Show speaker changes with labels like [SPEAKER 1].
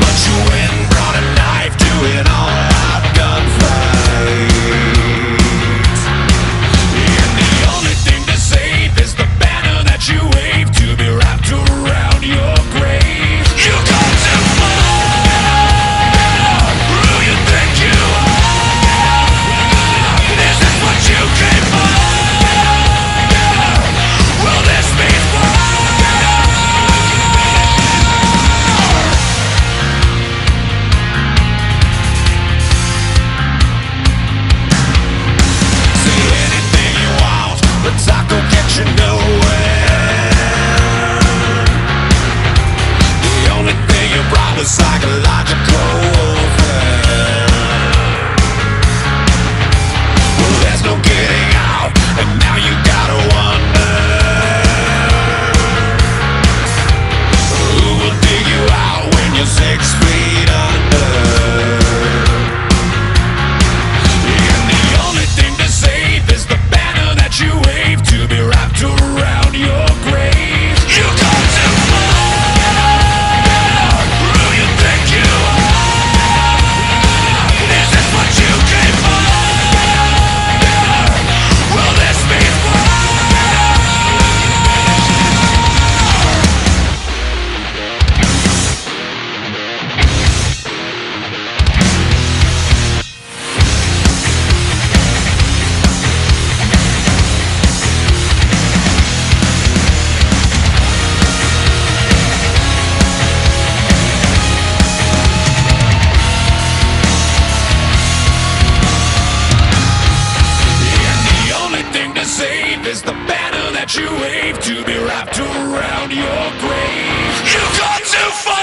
[SPEAKER 1] But you psychological around your grave. You got to fight.